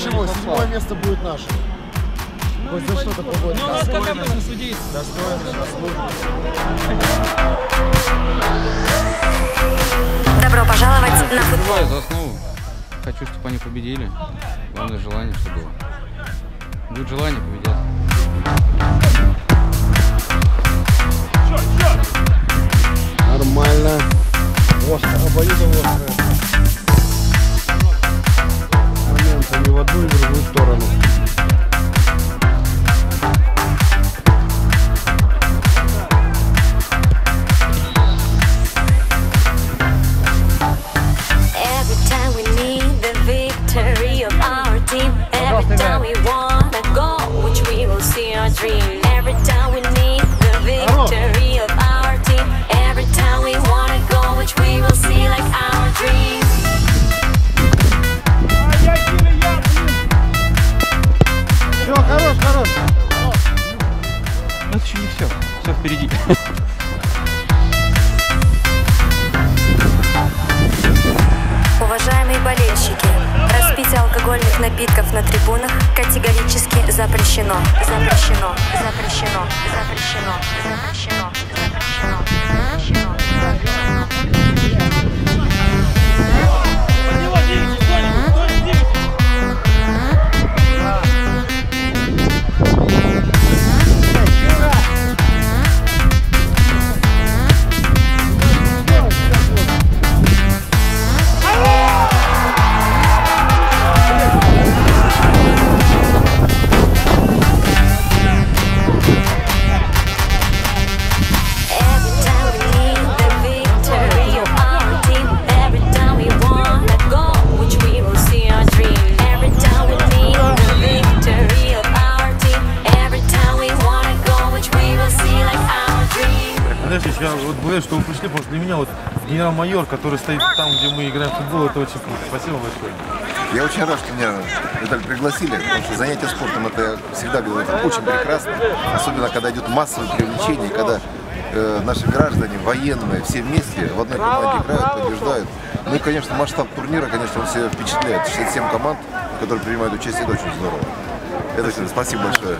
ничего, седьмое место будет наше. Хоть за что-то погода. Ну, у нас команда на судействе. Достойно, заслуженно. Добро пожаловать на футбол. Переживаю за основу. Хочу, чтобы они победили. Главное желание, чтобы было. Будет желание, победят. Нормально. Остро, обоюдоострое. в одну, ни в другую сторону. Every time we need the victory of our team. Every time we wanna go, which we will see our dream. Хорош, хорош. Но это еще не все. Все впереди. Уважаемые болельщики, распитие алкогольных напитков на трибунах категорически запрещено. Запрещено. Запрещено. Я вот говорю, что вы пришли, потому что для меня вот генерал-майор, который стоит там, где мы играем в футбол, это очень круто. Спасибо большое. Я очень рад, что меня, Виталий, пригласили, потому что занятие спортом это всегда говорю, это очень прекрасно, особенно когда идет массовое привлечение, когда э, наши граждане, военные, все вместе в одной команде играют, побеждают. Ну и, конечно, масштаб турнира, конечно, он всех впечатляет. 67 команд, которые принимают участие, это очень здорово. Это спасибо большое.